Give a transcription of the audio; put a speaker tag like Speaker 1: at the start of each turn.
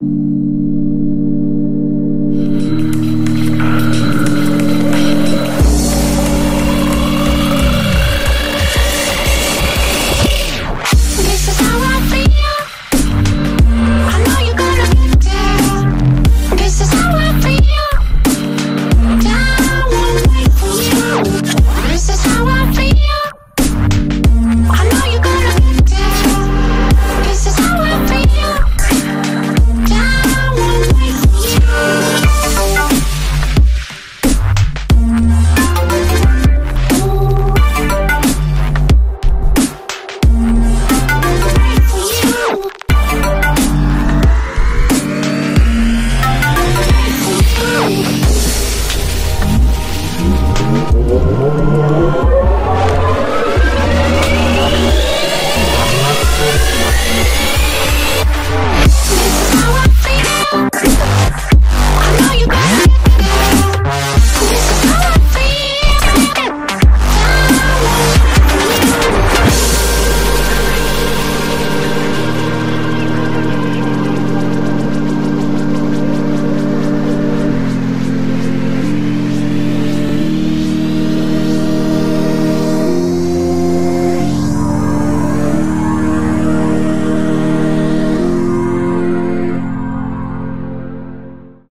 Speaker 1: you